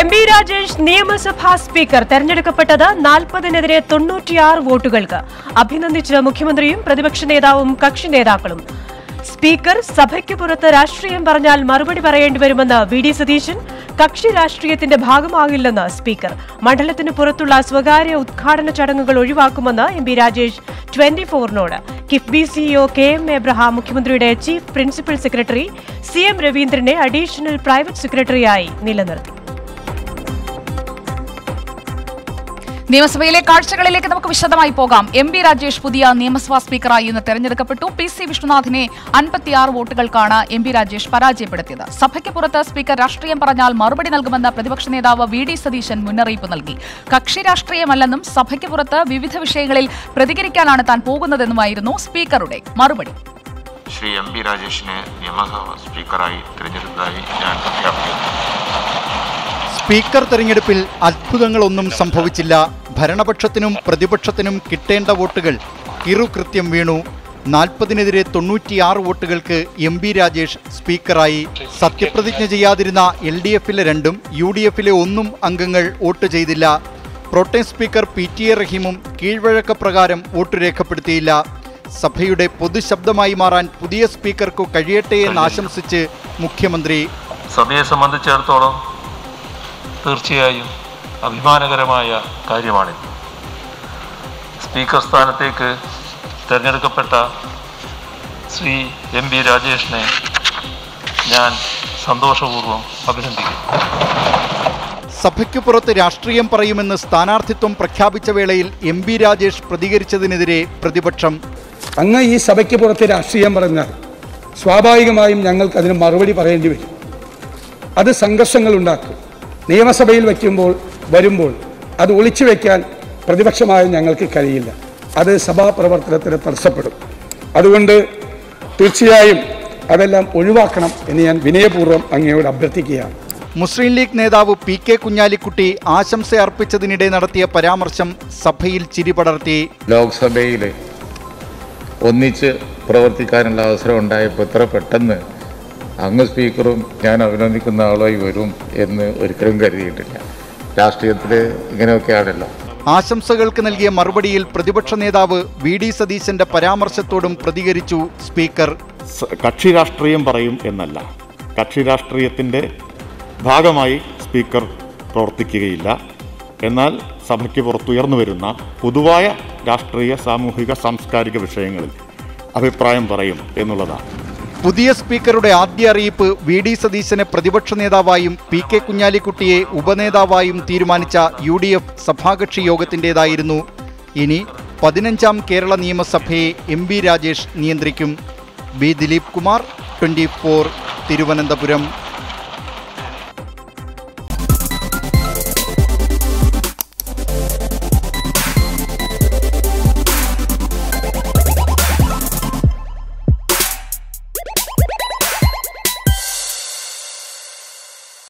M B Rajesh നിയമസഭാ speaker തെരഞ്ഞെടുക്കപ്പെട്ടത് നാൽപ്പതിനെതിരെ തൊണ്ണൂറ്റിയാറ് വോട്ടുകൾക്ക്. അഭിനന്ദിച്ച് മുഖ്യമന്ത്രിയും പ്രതിപക്ഷ നേതാവും കക്ഷി നേതാക്കളും. സ്പീക്കർ സഭയ്ക്ക് പുറത്ത് രാഷ്ട്രീയം പറഞ്ഞാൽ മറുപടി പറയേണ്ടി വരുമെന്ന് വി ഡി സതീശൻ കക്ഷി രാഷ്ട്രീയത്തിന്റെ ഭാഗമാകില്ലെന്ന് സ്പീക്കർ. മണ്ഡലത്തിന് പുറത്തുള്ള സ്വകാര്യ ഉദ്ഘാടന ചടങ്ങുകൾ ഒഴിവാക്കുമെന്ന് M B Rajesh twenty ഫോറിനോട് KIIFB CEO K M Abraham മുഖ്യമന്ത്രിയുടെ chief principal secretary C M രവീന്ദ്രനെ additional private സെക്രട്ടറിയായി നിലനിർത്തി. നിയമസഭയിലെ കാഴ്ചകളിലേക്ക് നമുക്ക് വിശദമായി പോകാം. എം ബി രാജേഷ് പുതിയ നിയമസഭാ സ്പീക്കറായി ഇന്ന് തെരഞ്ഞെടുക്കപ്പെട്ടു. പി സി വിഷ്ണുനാഥിനെ അൻപത്തിയാറ് വോട്ടുകൾക്കാണ് എം ബി രാജേഷ് പരാജയപ്പെടുത്തിയത്. സഭയ്ക്ക് പുറത്ത് സ്പീക്കർ രാഷ്ട്രീയം പറഞ്ഞാൽ മറുപടി നൽകുമെന്ന് പ്രതിപക്ഷ നേതാവ് വി ഡി സതീശൻ മുന്നറിയിപ്പ് നൽകി. കക്ഷി രാഷ്ട്രീയമല്ലെന്നും സഭയ്ക്ക് പുറത്ത് വിവിധ വിഷയങ്ങളിൽ പ്രതികരിക്കാനാണ് താൻ പോകുന്നതെന്നുമായിരുന്നു സ്പീക്കറുടെ മറുപടി. ശ്രീ എം പി രാജേഷിനെ നിയമസഭ സ്പീക്കറായി തിരഞ്ഞെടുത്തതായി ഞാൻ പ്രഖ്യാപിക്കുന്നു സ്പീക്കർ തെരഞ്ഞെടുപ്പിൽ അത്ഭുതങ്ങളൊന്നും സംഭവിച്ചില്ല. ഭരണപക്ഷത്തിനും പ്രതിപക്ഷത്തിനും കിട്ടേണ്ട വോട്ടുകൾ കിറുകൃത്യം വീണു. നാൽപ്പതിനെതിരെ തൊണ്ണൂറ്റിയാറ് വോട്ടുകൾക്ക് എം ബി രാജേഷ് സ്പീക്കറായി. സത്യപ്രതിജ്ഞ ചെയ്യാതിരുന്ന എൽ ഡി എഫിലെ രണ്ടും യു ഡി എഫിലെ ഒന്നും അംഗങ്ങൾ വോട്ട് ചെയ്തില്ല. Pro tem speaker P T A റഹീമും കീഴ്വഴക്ക പ്രകാരം വോട്ട് രേഖപ്പെടുത്തിയില്ല. സഭയുടെ പൊതുശബ്ദമായി മാറാൻ പുതിയ സ്പീക്കർക്കു കഴിയട്ടെ എന്ന് ആശംസിച്ച് മുഖ്യമന്ത്രി. സഭയെ സംബന്ധിച്ചിടത്തോളം തീർച്ചയായും അഭിമാനകരമായ കാര്യമാണിത്. സ്പീക്കർ സ്ഥാനത്തേക്ക് തിരഞ്ഞെടുക്കപ്പെട്ട ശ്രീ എം വി രാജേഷിനെ ഞാൻ സന്തോഷപൂർവം അഭിനന്ദിക്കുന്നു. സഭയ്ക്കു പുറത്ത് രാഷ്ട്രീയം പറയുമെന്ന് സ്ഥാനാർത്ഥിത്വം പ്രഖ്യാപിച്ച വേളയിൽ എം ബി രാജേഷ് പ്രതികരിച്ചതിനെതിരെ പ്രതിപക്ഷം അങ്ങ് ഈ സഭയ്ക്ക് പുറത്ത് രാഷ്ട്രീയം പറഞ്ഞാൽ സ്വാഭാവികമായും ഞങ്ങൾക്ക് അതിന് മറുപടി പറയേണ്ടി വരും. അത് സംഘർഷങ്ങൾ ഉണ്ടാക്കും. നിയമസഭയിൽ വയ്ക്കുമ്പോൾ വരുമ്പോൾ അത് ഒളിച്ചു വയ്ക്കാൻ പ്രതിപക്ഷമായ ഞങ്ങൾക്ക് കഴിയില്ല. അത് സഭാ പ്രവർത്തനത്തിന് തടസ്സപ്പെടും. അതുകൊണ്ട് തീർച്ചയായും അതെല്ലാം ഒഴിവാക്കണം എന്ന് ഞാൻ വിനയപൂർവം അങ്ങയോട് അഭ്യർത്ഥിക്കുകയാണ്. മുസ്ലിം ലീഗ് നേതാവ് പി കെ കുഞ്ഞാലിക്കുട്ടി ആശംസ അർപ്പിച്ചതിനിടെ നടത്തിയ പരാമർശം സഭയിൽ ചിരിപടർത്തി ലോക്സഭയിൽ ഒന്നിച്ച് പ്രവർത്തിക്കാനുള്ള അവസരം ഉണ്ടായപ്പോൾ ഇത്ര പെട്ടെന്ന് അങ്ങ് സ്പീക്കറും ഞാൻ അഭിനന്ദിക്കുന്ന ആളായി വരും എന്ന് ഒരിക്കലും കരുതിയിട്ടില്ല. രാഷ്ട്രീയത്തിൽ ഇങ്ങനെയൊക്കെയാണല്ലോ. ആശംസകൾക്ക് നൽകിയ മറുപടിയിൽ പ്രതിപക്ഷ നേതാവ് വി ഡി സതീശന്റെ പരാമർശത്തോടും പ്രതികരിച്ചു സ്പീക്കർ. കക്ഷി രാഷ്ട്രീയം പറയും എന്നല്ല. കക്ഷി രാഷ്ട്രീയത്തിന്റെ ഭാഗമായി സ്പീക്കർ പ്രവർത്തിക്കുകയില്ല. എന്നാൽ സഭയ്ക്ക് പുറത്തുയർന്നു വരുന്ന പൊതുവായ രാഷ്ട്രീയ സാമൂഹിക സാംസ്കാരിക വിഷയങ്ങളിൽ അഭിപ്രായം പറയും എന്നുള്ളതാണ്. പുതിയ സ്പീക്കറുടെ ആദ്യ അറിയിപ്പ് വി ഡി സതീശനെ പ്രതിപക്ഷ നേതാവായും പി കെ കുഞ്ഞാലിക്കുട്ടിയെ ഉപനേതാവായും തീരുമാനിച്ച യു ഡി എഫ് സഭാകക്ഷി യോഗത്തിന്റെതായിരുന്നു. ഇനി പതിനഞ്ചാം കേരള നിയമസഭയെ എം ബി രാജേഷ് നിയന്ത്രിക്കും. B Dileep Kumar twenty four Thiruvananthapuram.